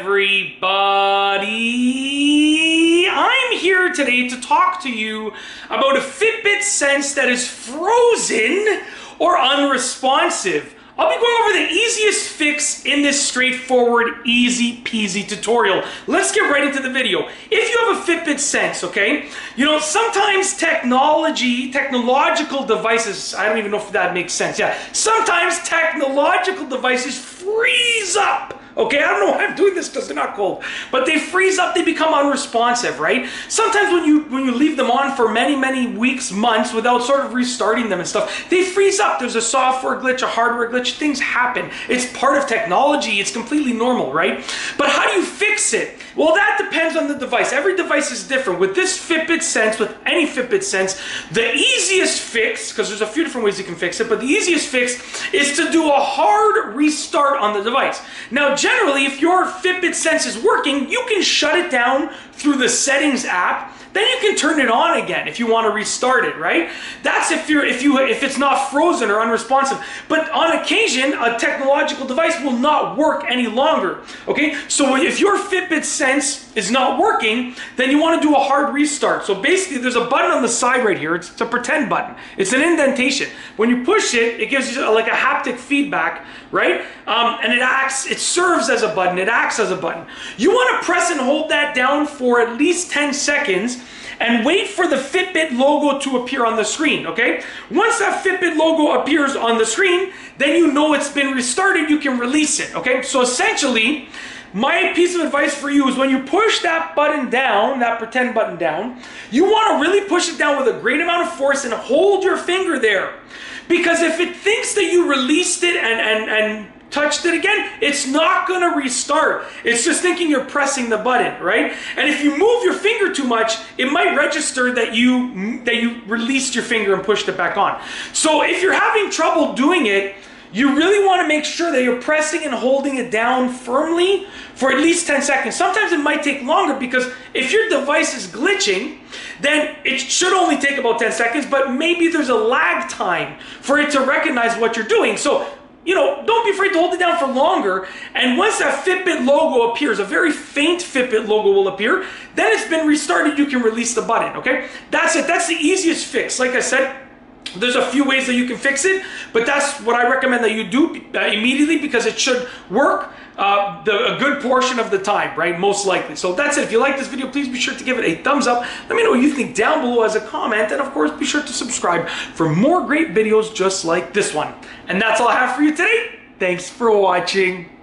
everybody. I'm here today to talk to you about a Fitbit Sense that is frozen or unresponsive. I'll be going over the easiest fix in this straightforward, easy peasy tutorial. Let's get right into the video. If you have a Fitbit Sense, okay, you know, sometimes technology, technological devices, I don't even know if that makes sense, yeah, sometimes technological devices freeze up Okay, I don't know why I'm doing this because they're not cold, but they freeze up, they become unresponsive, right? Sometimes when you when you leave them on for many, many weeks, months without sort of restarting them and stuff, they freeze up. There's a software glitch, a hardware glitch, things happen. It's part of technology, it's completely normal, right? But how do you fix it? Well, that depends on the device. Every device is different. With this Fitbit Sense, with any Fitbit Sense, the easiest fix, because there's a few different ways you can fix it, but the easiest fix is to do a hard restart on the device. Now, generally, if your Fitbit Sense is working, you can shut it down through the settings app then you can turn it on again if you want to restart it, right? That's if you're if you if it's not frozen or unresponsive. But on occasion, a technological device will not work any longer. Okay? So if your Fitbit Sense is not working, then you want to do a hard restart. So basically there's a button on the side right here. It's, it's a pretend button. It's an indentation. When you push it, it gives you like a haptic feedback, right? Um, and it acts, it serves as a button. It acts as a button. You want to press and hold that down for at least 10 seconds and wait for the Fitbit logo to appear on the screen, okay? Once that Fitbit logo appears on the screen, then you know it's been restarted, you can release it, okay? So essentially, my piece of advice for you is when you push that button down, that pretend button down, you want to really push it down with a great amount of force and hold your finger there. Because if it thinks that you released it and, and, and touched it again, it's not going to restart. It's just thinking you're pressing the button, right? And if you move your too much, it might register that you that you released your finger and pushed it back on. So if you're having trouble doing it, you really want to make sure that you're pressing and holding it down firmly for at least 10 seconds. Sometimes it might take longer because if your device is glitching, then it should only take about 10 seconds, but maybe there's a lag time for it to recognize what you're doing. So you know, don't be afraid to hold it down for longer. And once that Fitbit logo appears, a very faint Fitbit logo will appear, then it's been restarted, you can release the button, okay? That's it, that's the easiest fix. Like I said, there's a few ways that you can fix it, but that's what I recommend that you do uh, immediately because it should work uh, the, a good portion of the time, right? Most likely. So that's it. If you like this video, please be sure to give it a thumbs up. Let me know what you think down below as a comment. And of course, be sure to subscribe for more great videos just like this one. And that's all I have for you today. Thanks for watching.